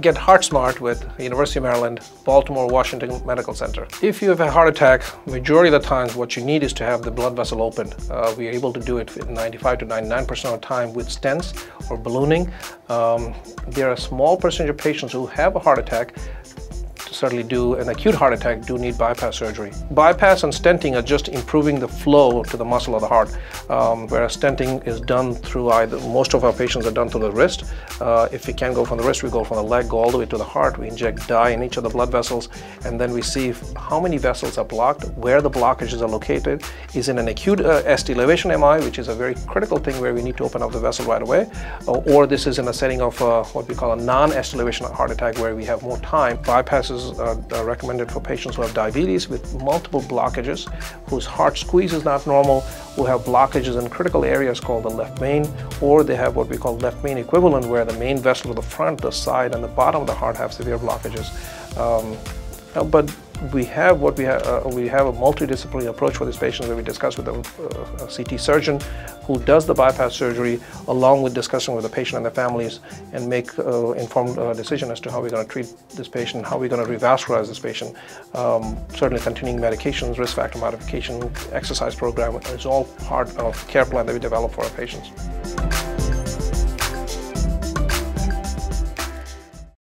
Get heart smart with University of Maryland, Baltimore, Washington Medical Center. If you have a heart attack, majority of the times what you need is to have the blood vessel open. Uh, we're able to do it 95 to 99% of the time with stents or ballooning. Um, there are a small percentage of patients who have a heart attack certainly do an acute heart attack do need bypass surgery. Bypass and stenting are just improving the flow to the muscle of the heart, um, whereas stenting is done through either, most of our patients are done through the wrist. Uh, if we can't go from the wrist, we go from the leg, go all the way to the heart. We inject dye in each of the blood vessels, and then we see how many vessels are blocked, where the blockages are located. Is in an acute uh, ST elevation MI, which is a very critical thing where we need to open up the vessel right away, or this is in a setting of uh, what we call a non-ST elevation heart attack where we have more time. Bypasses uh, recommended for patients who have diabetes with multiple blockages, whose heart squeeze is not normal, who have blockages in critical areas called the left main, or they have what we call left main equivalent, where the main vessel of the front, the side, and the bottom of the heart have severe blockages. Um, but we have what we have, uh, we have a multidisciplinary approach for these patients that we discuss with a, uh, a, CT surgeon who does the bypass surgery along with discussing with the patient and the families and make uh, informed uh, decision as to how we're going to treat this patient, how we're going to revascularize this patient. Um, certainly continuing medications, risk factor modification, exercise program is all part of care plan that we develop for our patients.